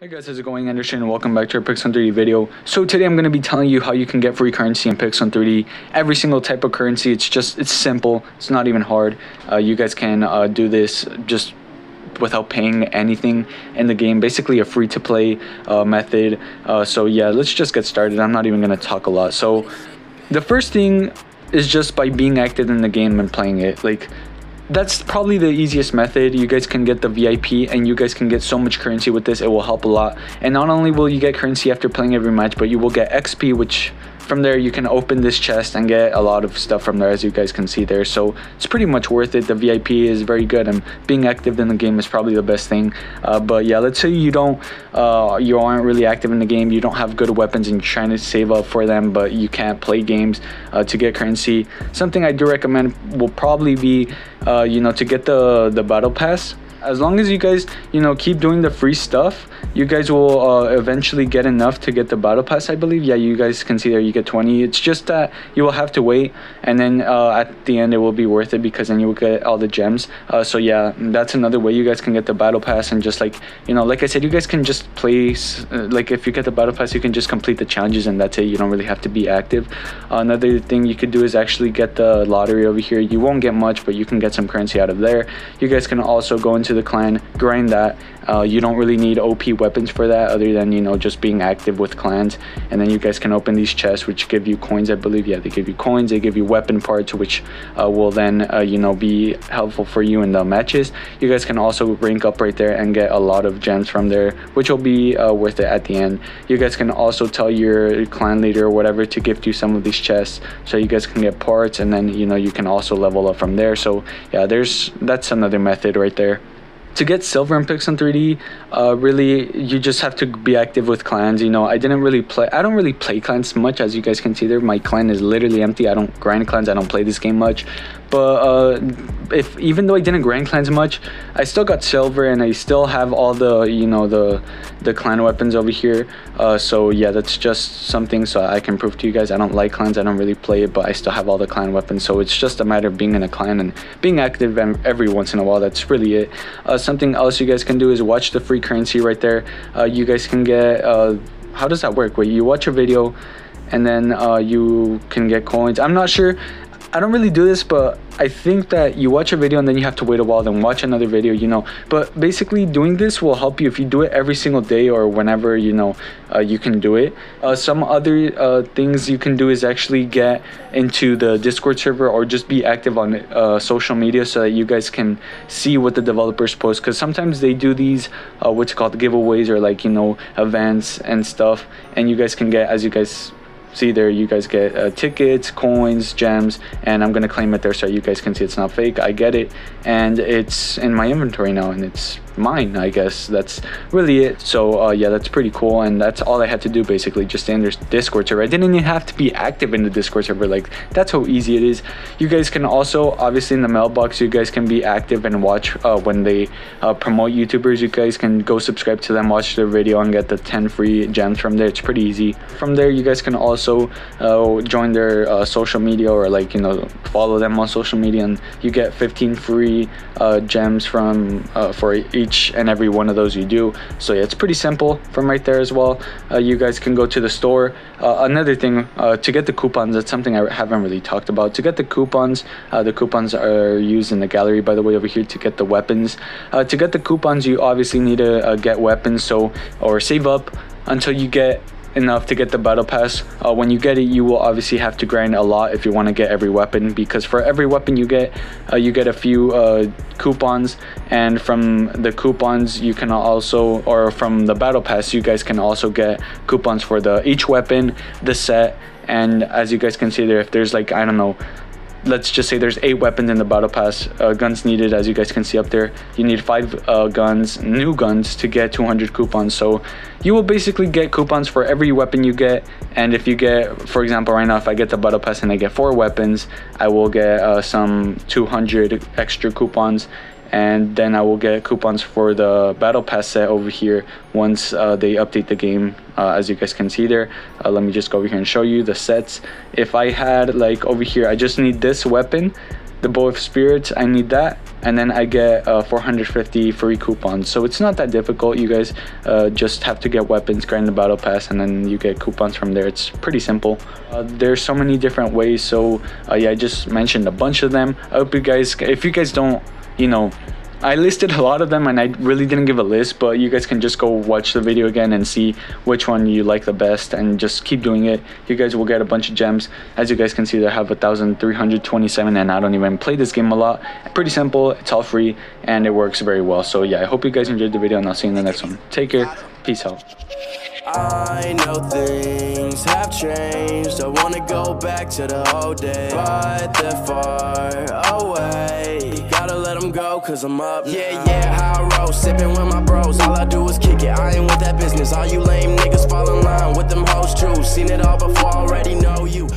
Hey guys, how's it going? Anderson and welcome back to our Pixel 3D video. So today I'm going to be telling you how you can get free currency in Pixel 3D. Every single type of currency, it's just, it's simple. It's not even hard. Uh, you guys can uh, do this just without paying anything in the game. Basically a free to play uh, method. Uh, so yeah, let's just get started. I'm not even going to talk a lot. So the first thing is just by being active in the game and playing it. Like that's probably the easiest method. You guys can get the VIP and you guys can get so much currency with this. It will help a lot. And not only will you get currency after playing every match, but you will get XP, which from there you can open this chest and get a lot of stuff from there as you guys can see there. So it's pretty much worth it. The vip is very good and being active in the game is probably the best thing. Uh, but yeah let's say you don't uh, you aren't really active in the game you don't have good weapons and you're trying to save up for them but you can't play games uh, to get currency something i do recommend will probably be uh, you know to get the the battle pass as long as you guys you know keep doing the free stuff you guys will uh, eventually get enough to get the battle pass i believe. Yeah you guys can see there you get 20 it's just that you will have to wait and then uh, at the end it will be worth it because then you will get all the gems. Uh, so yeah that's another way you guys can get the battle pass and just like you know like i said you guys can just place uh, like if you get the battle pass you can just complete the challenges and that's it. You don't really have to be active. Another thing you could do is actually get the lottery over here. You won't get much but you can get some currency out of there. You guys can also go into the clan grind that. Uh, you don't really need op weapons for that other than you know just being active with clans. And then you guys can open these chests which give you coins i believe. Yeah they give you coins they give you weapon parts which uh, will then uh, you know be helpful for you in the matches. You guys can also rank up right there and get a lot of gems from there which will be uh, worth it at the end. You guys can also tell your clan leader or whatever to gift you some of these chests so you guys can get parts and then you know you can also level up from there. So yeah there's that's another method right there to get silver in Pixel 3D, uh, really you just have to be active with clans. You know, I didn't really play. I don't really play clans much, as you guys can see there. My clan is literally empty. I don't grind clans. I don't play this game much. But uh, if even though I didn't grind clans much, I still got silver and I still have all the you know the the clan weapons over here. Uh, so yeah, that's just something so I can prove to you guys. I don't like clans. I don't really play it, but I still have all the clan weapons. So it's just a matter of being in a clan and being active every once in a while. That's really it. Uh, something else you guys can do is watch the free currency right there. Uh, you guys can get. Uh, how does that work? Where you watch a video and then uh, you can get coins. I'm not sure. I don't really do this, but I think that you watch a video and then you have to wait a while, then watch another video, you know. But basically, doing this will help you if you do it every single day or whenever you know uh, you can do it. Uh, some other uh, things you can do is actually get into the Discord server or just be active on uh, social media so that you guys can see what the developers post. Because sometimes they do these uh, what's called giveaways or like you know events and stuff, and you guys can get as you guys see there you guys get uh, tickets coins gems and i'm gonna claim it there so you guys can see it's not fake. I get it and it's in my inventory now and it's mine i guess. That's really it. So uh, yeah that's pretty cool and that's all i had to do basically just in their discord server. I didn't even have to be active in the discord server like that's how easy it is. You guys can also obviously in the mailbox you guys can be active and watch uh, when they uh, promote youtubers. You guys can go subscribe to them watch their video and get the 10 free gems from there. It's pretty easy. From there you guys can also uh, join their uh, social media or like you know follow them on social media and you get 15 free uh, gems from for each and every one of those you do. So yeah, it's pretty simple from right there as well. Uh, you guys can go to the store. Uh, another thing, uh, to get the coupons, that's something I haven't really talked about. To get the coupons, uh, the coupons are used in the gallery, by the way, over here to get the weapons. Uh, to get the coupons, you obviously need to uh, get weapons, so or save up until you get enough to get the battle pass. Uh, when you get it, you will obviously have to grind a lot if you want to get every weapon because for every weapon you get, uh, you get a few uh, coupons and from the coupons you can also, or from the battle pass, you guys can also get coupons for the each weapon, the set, and as you guys can see there, if there's like, I don't know, let's just say there's eight weapons in the battle pass uh, guns needed as you guys can see up there. You need five uh, guns new guns to get 200 coupons. So you will basically get coupons for every weapon you get. And if you get for example right now if i get the battle pass and i get four weapons i will get uh, some 200 extra coupons and then I will get coupons for the battle pass set over here once uh, they update the game uh, as you guys can see there. Uh, let me just go over here and show you the sets. If I had like over here I just need this weapon the bow of spirits i need that and then i get uh, 450 free coupons. So it's not that difficult you guys uh, just have to get weapons grind the battle pass and then you get coupons from there. It's pretty simple. Uh, there's so many different ways. So yeah i just mentioned a bunch of them. I hope you guys if you guys don't you know I listed a lot of them and I really didn't give a list, but you guys can just go watch the video again and see which one you like the best and just keep doing it. You guys will get a bunch of gems. As you guys can see, I have 1,327 and I don't even play this game a lot. Pretty simple, it's all free and it works very well. So yeah, I hope you guys enjoyed the video and I'll see you in the next one. Take care, peace out. I know things have changed. I wanna go back to the old days, but they're far away. Gotta let them go, cause I'm up. Yeah, yeah, how I roll, sipping with my bros. All I do is kick it, I ain't with that business. All you lame niggas fall in line with them hoes, true. Seen it all before, already know you.